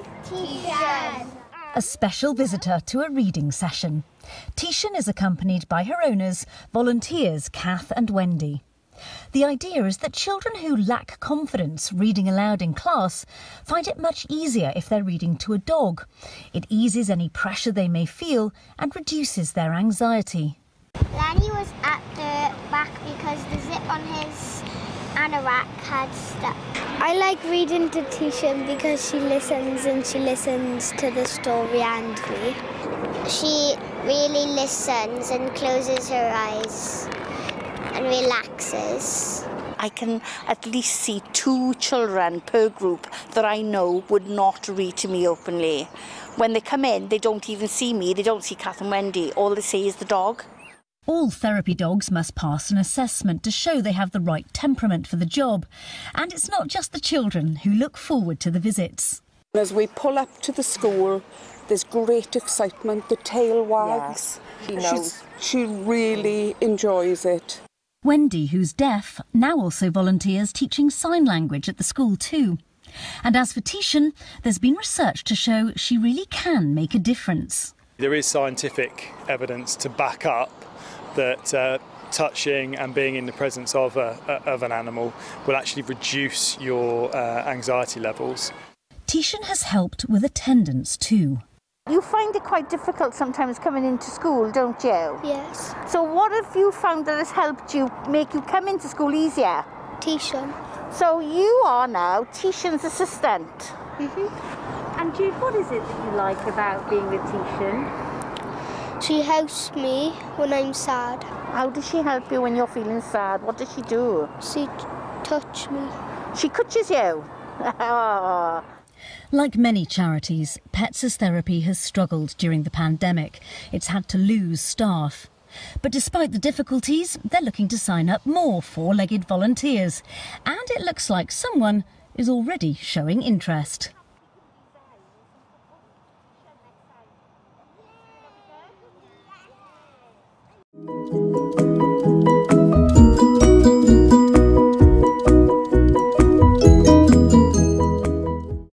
Teisen. A special visitor to a reading session. Teisen is accompanied by her owners, volunteers Kath and Wendy. The idea is that children who lack confidence reading aloud in class find it much easier if they're reading to a dog. It eases any pressure they may feel and reduces their anxiety. Lanny was at the back because the zip on his anorak had stuck. I like reading to Teisen because she listens and she listens to the story and me. She really listens and closes her eyes and relaxes. I can at least see two children per group that I know would not read to me openly. When they come in, they don't even see me, they don't see Kath and Wendy. All they see is the dog. All therapy dogs must pass an assessment to show they have the right temperament for the job. And it's not just the children who look forward to the visits. As we pull up to the school, there's great excitement, the tail wags. She knows. She really enjoys it. Wendy, who's deaf, now also volunteers teaching sign language at the school too. And as for Teisen, there's been research to show she really can make a difference. There is scientific evidence to back up that uh, touching and being in the presence of, a, of an animal will actually reduce your uh, anxiety levels. Teisen has helped with attendance too. You find it quite difficult sometimes coming into school, don't you? Yes. So what have you found that has helped you make you come into school easier? Teisen. So you are now Teisen's assistant. Mm-hmm. And Jude, what is it that you like about being with Teisen? She helps me when I'm sad. How does she help you when you're feeling sad? What does she do? She touches me. She touches you. Like many charities, Pets as Therapy has struggled during the pandemic. It's had to lose staff. But despite the difficulties, they're looking to sign up more four legged volunteers. And it looks like someone is already showing interest.